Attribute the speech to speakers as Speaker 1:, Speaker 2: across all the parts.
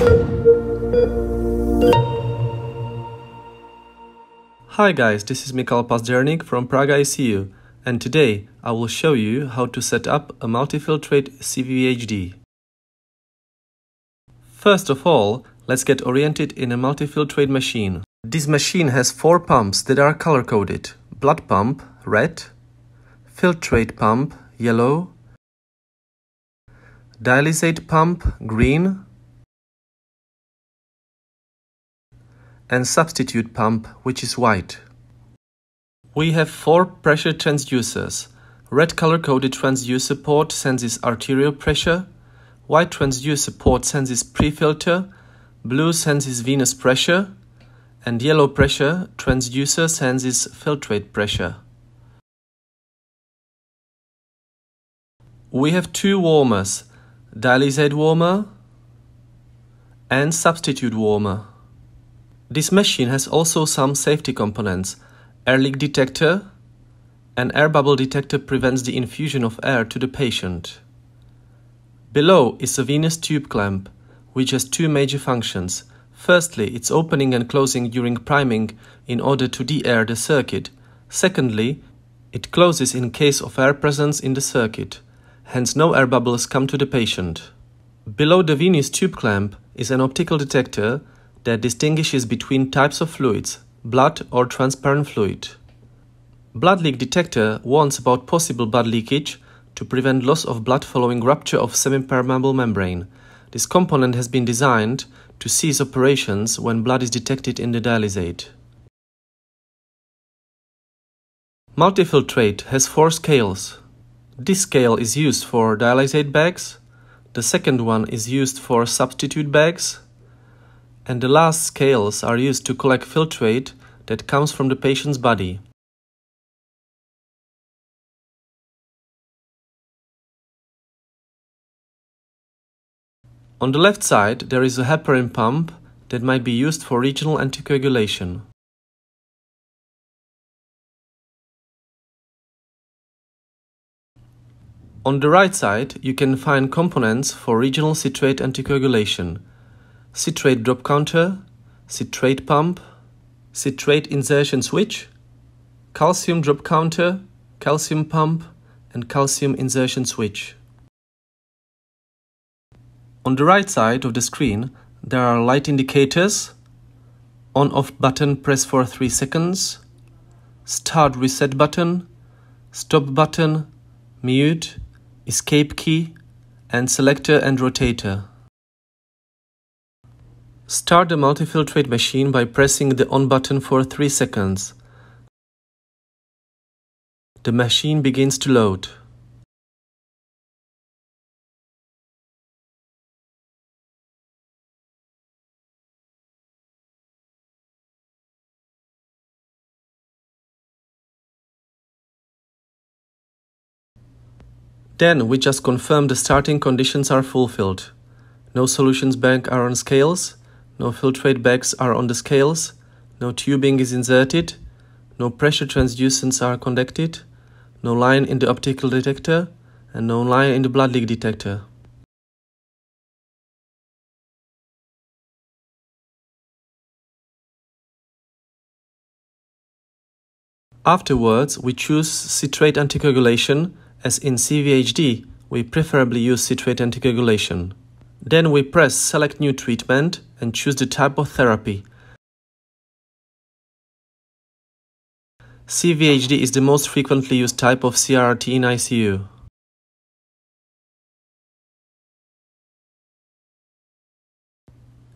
Speaker 1: Hi guys, this is Michal Pazderník from Prague ICU and today I will show you how to set up a multifiltrate CVVHD. First of all, let's get oriented in a multifiltrate machine. This machine has four pumps that are color-coded. Blood pump, red, filtrate pump, yellow, dialysate pump, green, and substitute pump, which is white. We have four pressure transducers. Red color-coded transducer port senses arterial pressure, white transducer port senses pre-filter, blue senses venous pressure, and yellow pressure transducer senses filtrate pressure. We have two warmers, dialysate warmer and substitute warmer. This machine has also some safety components. Air leak detector An air bubble detector prevents the infusion of air to the patient. Below is a venous tube clamp, which has two major functions. Firstly, it's opening and closing during priming in order to de-air the circuit. Secondly, it closes in case of air presence in the circuit, hence no air bubbles come to the patient. Below the venous tube clamp is an optical detector that distinguishes between types of fluids, blood or transparent fluid. Blood leak detector warns about possible blood leakage to prevent loss of blood following rupture of semipermeable membrane. This component has been designed to cease operations when blood is detected in the dialysate. Multifiltrate has four scales. This scale is used for dialysate bags, the second one is used for substitute bags, and the last scales are used to collect filtrate that comes from the patient's body. On the left side, there is a heparin pump that might be used for regional anticoagulation. On the right side, you can find components for regional citrate anticoagulation, citrate drop counter, citrate pump, citrate insertion switch, calcium drop counter, calcium pump, and calcium insertion switch. On the right side of the screen, there are light indicators, on-off button press for 3 seconds, start reset button, stop button, mute, escape key, and selector and rotator. Start the multifiltrate machine by pressing the on button for 3 seconds. The machine begins to load. Then we just confirm the starting conditions are fulfilled. No solutions bank are on scales, no filtrate bags are on the scales, no tubing is inserted, no pressure transducers are conducted, no line in the optical detector, and no line in the blood leak detector. Afterwards, we choose citrate anticoagulation, as in CVVHD, we preferably use citrate anticoagulation. Then we press Select New Treatment and choose the type of therapy. CVVHD is the most frequently used type of CRRT in ICU.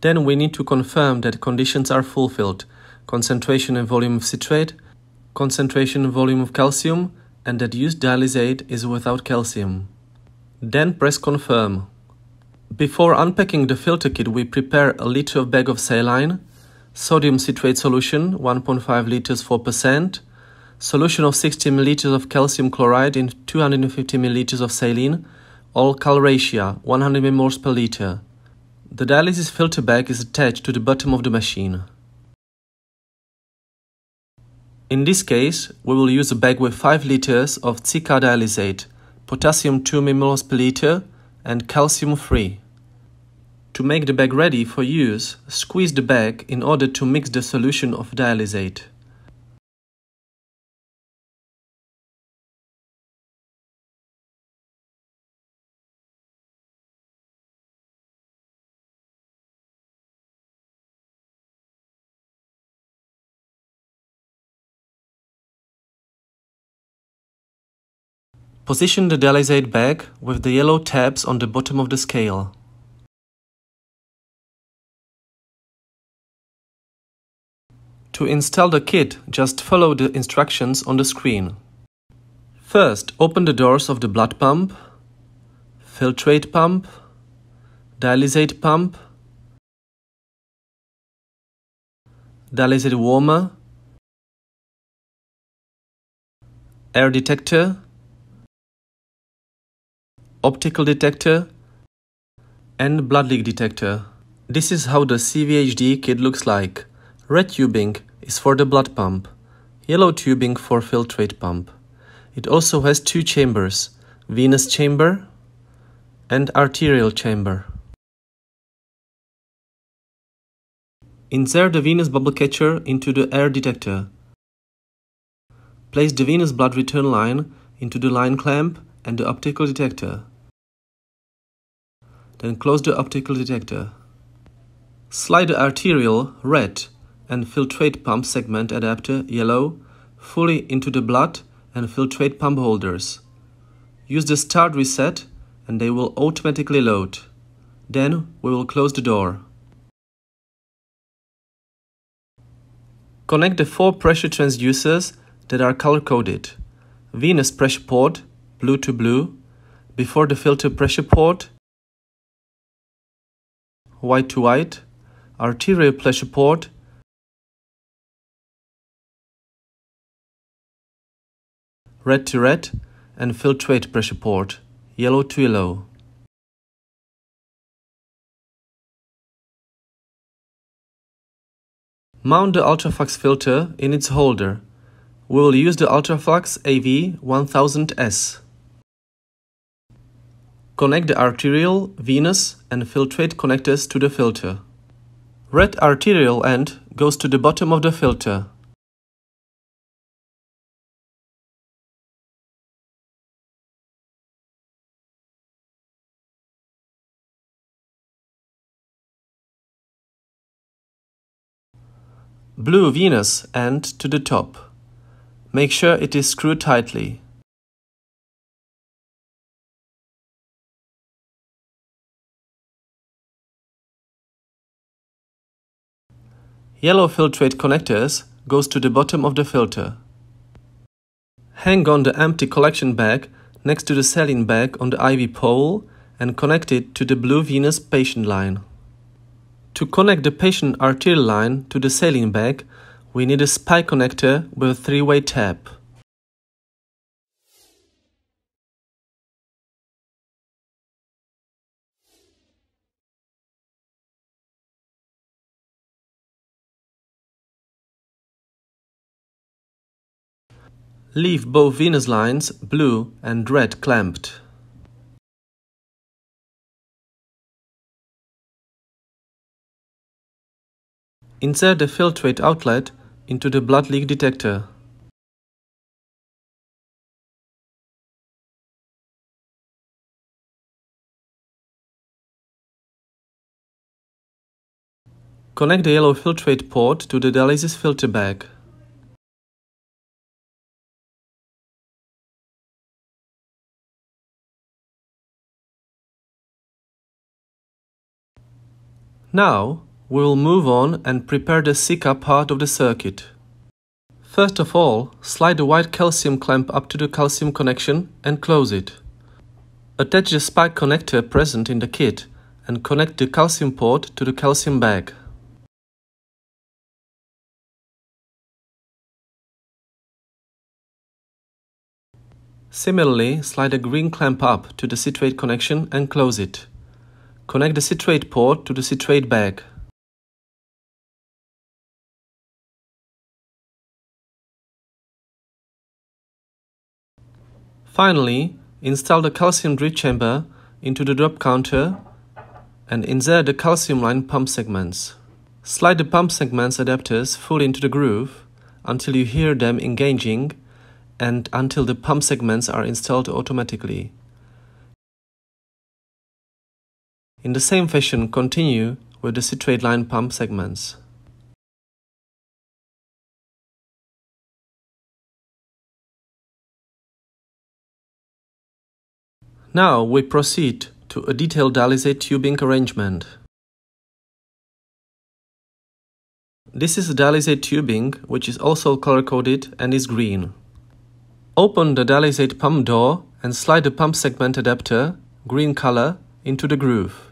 Speaker 1: Then we need to confirm that conditions are fulfilled, concentration and volume of citrate, concentration and volume of calcium, and that used dialysate is without calcium. Then press confirm. Before unpacking the filter kit, we prepare a liter of bag of saline, sodium citrate solution 1.5 liters 4%, solution of 60 milliliters of calcium chloride in 250 milliliters of saline, all calratia 100 millimoles per liter. The dialysis filter bag is attached to the bottom of the machine. In this case, we will use a bag with 5 liters of Ci-Ca dialysate, potassium 2 millimoles per liter, and calcium free. To make the bag ready for use, squeeze the bag in order to mix the solution of dialysate. Position the dialysate bag with the yellow tabs on the bottom of the scale. To install the kit, just follow the instructions on the screen. First, open the doors of the blood pump, filtrate pump, dialysate pump, dialysate warmer, air detector, optical detector and blood leak detector. This is how the CVVHD kit looks like. Red tubing is for the blood pump, yellow tubing for filtrate pump. It also has two chambers, venous chamber and arterial chamber. Insert the venous bubble catcher into the air detector. Place the venous blood return line into the line clamp and the optical detector. Then close the optical detector. Slide the arterial, red, and filtrate pump segment adapter, yellow, fully into the blood and filtrate pump holders. Use the start reset and they will automatically load. Then we will close the door. Connect the four pressure transducers that are color-coded. Venous pressure port, blue to blue, before the filter pressure port, white to white, arterial pressure port, red to red, and filtrate pressure port, yellow to yellow. Mount the Ultraflux filter in its holder. We will use the Ultraflux AV1000S. Connect the arterial, venous and filtrate connectors to the filter. Red arterial end goes to the bottom of the filter. Blue venous end to the top. Make sure it is screwed tightly. Yellow filtrate connectors goes to the bottom of the filter. Hang on the empty collection bag next to the saline bag on the IV pole and connect it to the blue venous patient line. To connect the patient arterial line to the saline bag, we need a spike connector with a three-way tab. Leave both venous lines, blue and red clamped. Insert the filtrate outlet into the blood leak detector. Connect the yellow filtrate port to the dialysis filter bag. Now, we will move on and prepare the Ci-Ca part of the circuit. First of all, slide the white calcium clamp up to the calcium connection and close it. Attach the spike connector present in the kit and connect the calcium port to the calcium bag. Similarly, slide a green clamp up to the citrate connection and close it. Connect the citrate port to the citrate bag. Finally, install the calcium drip chamber into the drop counter and insert the calcium line pump segments. Slide the pump segments adapters fully into the groove until you hear them engaging and until the pump segments are installed automatically. In the same fashion, continue with the citrate line pump segments. Now we proceed to a detailed dialysate tubing arrangement. This is a dialysate tubing which is also color-coded and is green. Open the dialysate pump door and slide the pump segment adapter, green color, into the groove.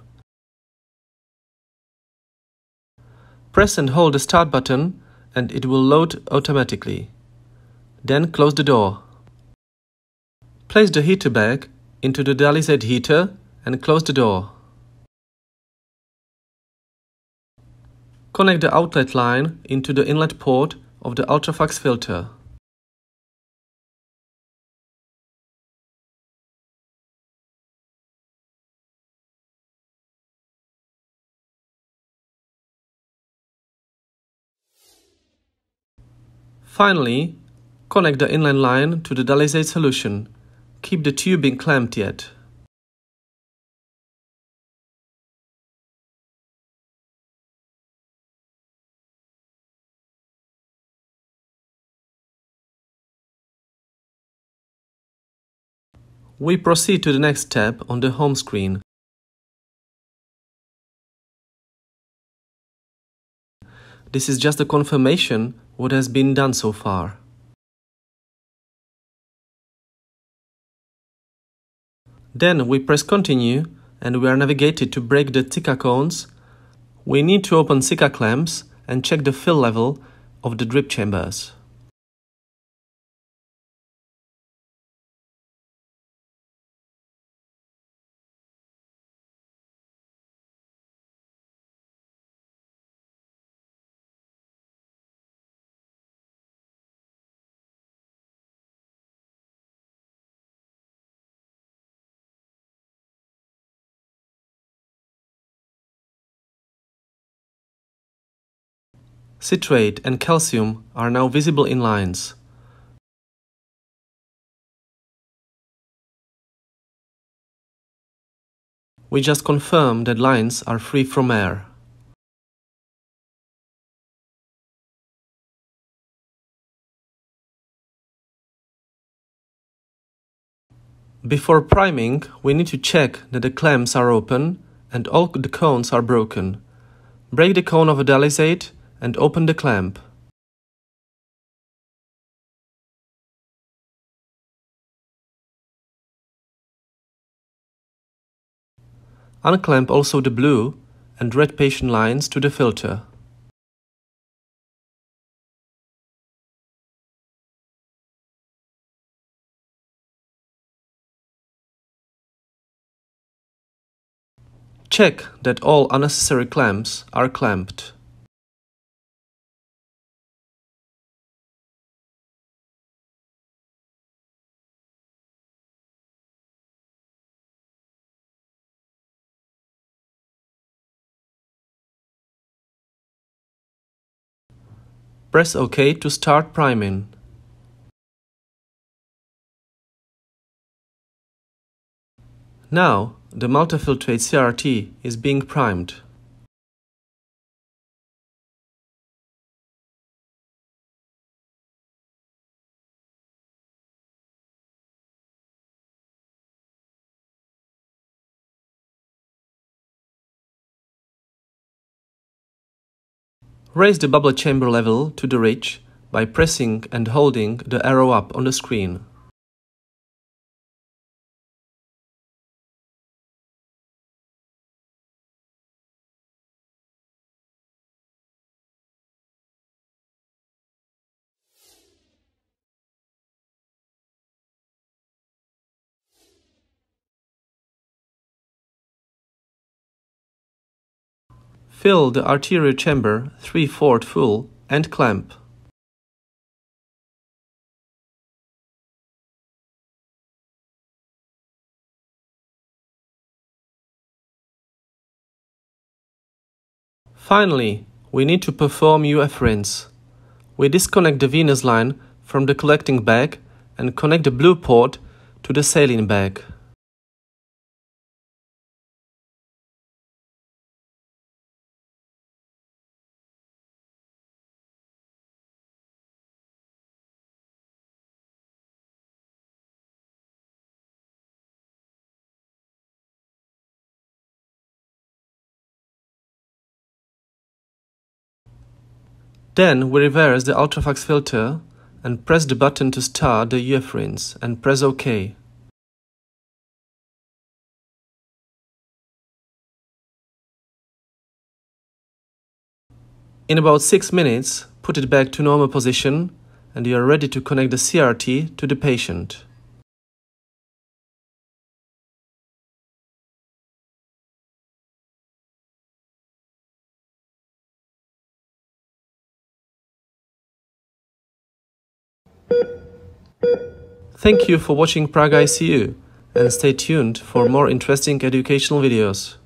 Speaker 1: Press and hold the start button and it will load automatically. Then close the door. Place the heater bag into the dialysate heater and close the door. Connect the outlet line into the inlet port of the Ultraflux filter. Finally, connect the inline line to the dialysate solution. Keep the tubing clamped yet. We proceed to the next step on the home screen. This is just a confirmation what has been done so far. Then we press continue and we are navigated to break the Ci-Ca cones. We need to open Ci-Ca clamps and check the fill level of the drip chambers. Citrate and calcium are now visible in lines. We just confirm that lines are free from air. Before priming, we need to check that the clamps are open and all the cones are broken. Break the cone of a dialysate and open the clamp. Unclamp also the blue and red patient lines to the filter. Check that all unnecessary clamps are clamped. Press OK to start priming. Now, the multifiltrate CRRT is being primed. Raise the bubble chamber level to the ridge by pressing and holding the arrow up on the screen. Fill the arterial chamber 3 4 full and clamp. Finally, we need to perform rinse. We disconnect the venous line from the collecting bag and connect the blue port to the saline bag. Then we reverse the Ultraflux filter and press the button to start the UF rinse and press OK. In about 6 minutes, put it back to normal position and you are ready to connect the CRRT to the patient. Thank you for watching Prague ICU and stay tuned for more interesting educational videos.